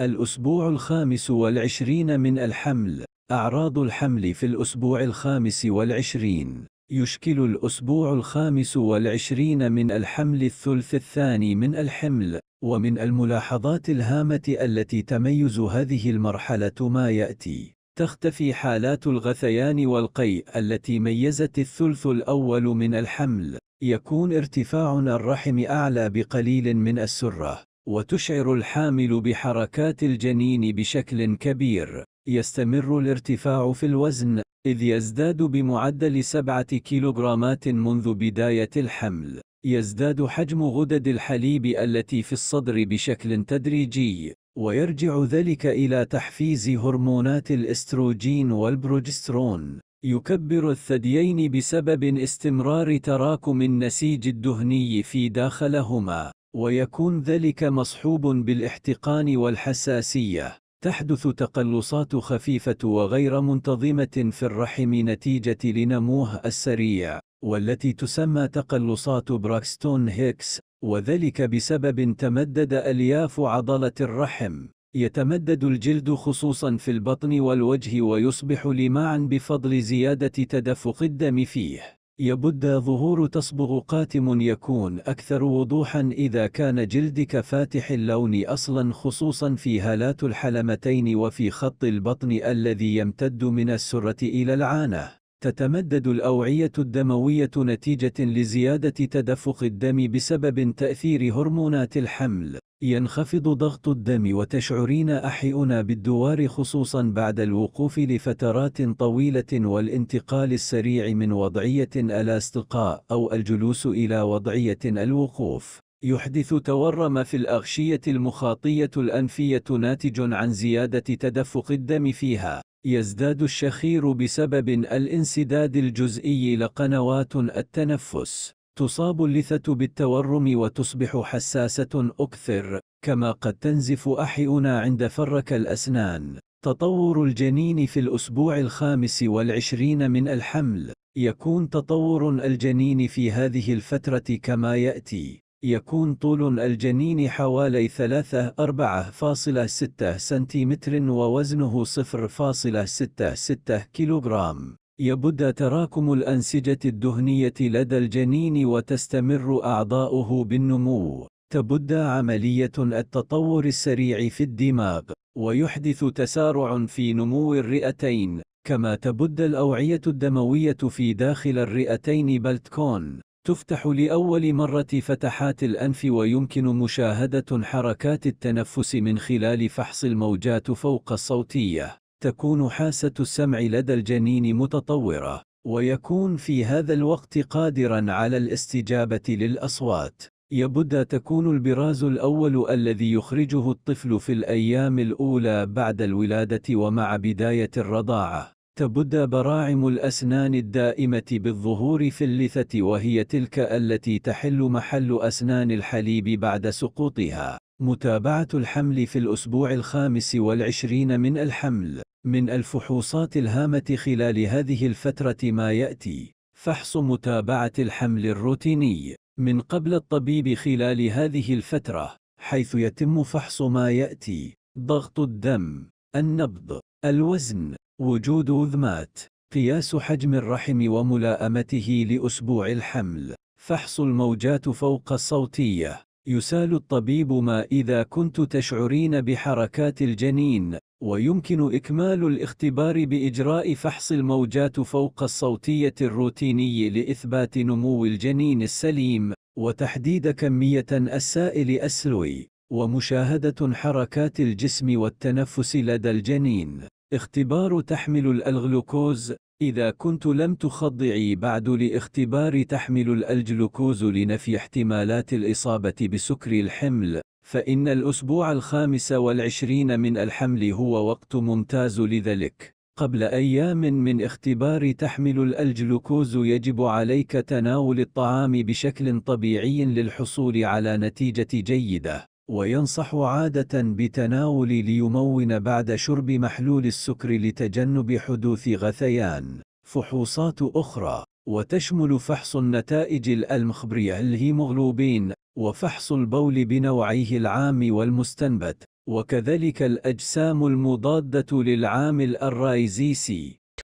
الأسبوع الخامس والعشرين من الحمل. أعراض الحمل في الأسبوع الخامس والعشرين. يشكل الأسبوع الخامس والعشرين من الحمل الثلث الثاني من الحمل. ومن الملاحظات الهامة التي تميز هذه المرحلة ما يأتي. تختفي حالات الغثيان والقيء التي ميزت الثلث الأول من الحمل. يكون ارتفاع الرحم أعلى بقليل من السرة. وتشعر الحامل بحركات الجنين بشكل كبير. يستمر الارتفاع في الوزن إذ يزداد بمعدل سبعة كيلوغرامات منذ بداية الحمل. يزداد حجم غدد الحليب التي في الصدر بشكل تدريجي ويرجع ذلك إلى تحفيز هرمونات الاستروجين والبروجسترون. يكبر الثديين بسبب استمرار تراكم النسيج الدهني في داخلهما. ويكون ذلك مصحوب بالاحتقان والحساسية. تحدث تقلصات خفيفة وغير منتظمة في الرحم نتيجة لنموه السريع والتي تسمى تقلصات براكستون هيكس وذلك بسبب تمدد ألياف عضلة الرحم. يتمدد الجلد خصوصا في البطن والوجه ويصبح لماعا بفضل زيادة تدفق الدم فيه. يبد ظهور تصبغ قاتم يكون أكثر وضوحا إذا كان جلدك فاتح اللون أصلا خصوصا في هالات الحلمتين وفي خط البطن الذي يمتد من السرة إلى العانة. تتمدد الأوعية الدموية نتيجة لزيادة تدفق الدم بسبب تأثير هرمونات الحمل. ينخفض ضغط الدم وتشعرين أحيؤنا بالدوار خصوصا بعد الوقوف لفترات طويلة والانتقال السريع من وضعية الاستقاء أو الجلوس إلى وضعية الوقوف. يحدث تورم في الأغشية المخاطية الأنفية ناتج عن زيادة تدفق الدم فيها. يزداد الشخير بسبب الانسداد الجزئي لقنوات التنفس. تصاب اللثة بالتورم وتصبح حساسة أكثر كما قد تنزف أحيؤنا عند فرك الأسنان. تطور الجنين في الأسبوع الخامس والعشرين من الحمل. يكون تطور الجنين في هذه الفترة كما يأتي. يكون طول الجنين حوالي 3.4.6 سنتيمتر ووزنه 0.66 كيلوغرام. يبدأ تراكم الأنسجة الدهنية لدى الجنين وتستمر أعضاؤه بالنمو. تبدأ عملية التطور السريع في الدماغ ويحدث تسارع في نمو الرئتين. كما تبدأ الأوعية الدموية في داخل الرئتين بل تكون تفتح لأول مرة فتحات الأنف ويمكن مشاهدة حركات التنفس من خلال فحص الموجات فوق الصوتية. تكون حاسة السمع لدى الجنين متطورة ويكون في هذا الوقت قادرا على الاستجابة للأصوات. يبدأ تكون البراز الأول الذي يخرجه الطفل في الأيام الأولى بعد الولادة ومع بداية الرضاعة. تبدأ براعم الأسنان الدائمة بالظهور في اللثة وهي تلك التي تحل محل أسنان الحليب بعد سقوطها. متابعة الحمل في الأسبوع الخامس والعشرين من الحمل. من الفحوصات الهامة خلال هذه الفترة ما يأتي فحص متابعة الحمل الروتيني من قبل الطبيب خلال هذه الفترة حيث يتم فحص ما يأتي ضغط الدم النبض الوزن وجود وذمات قياس حجم الرحم وملاءمته لأسبوع الحمل. فحص الموجات فوق الصوتية يسال الطبيب ما إذا كنت تشعرين بحركات الجنين ويمكن إكمال الاختبار بإجراء فحص الموجات فوق الصوتية الروتيني لإثبات نمو الجنين السليم وتحديد كمية السائل أسلوي ومشاهدة حركات الجسم والتنفس لدى الجنين. اختبار تحمل الألغلوكوز إذا كنت لم تخضعي بعد لاختبار تحمل الجلوكوز لنفي احتمالات الإصابة بسكر الحمل. فإن الأسبوع الخامس والعشرين من الحمل هو وقت ممتاز لذلك. قبل أيام من اختبار تحمل الجلوكوز يجب عليك تناول الطعام بشكل طبيعي للحصول على نتيجة جيدة وينصح عادة بتناول ليمون بعد شرب محلول السكر لتجنب حدوث غثيان. فحوصات أخرى وتشمل فحص النتائج المخبرية الهيموغلوبين وفحص البول بنوعيه العام والمستنبت وكذلك الأجسام المضادة للعامل الرايزيسي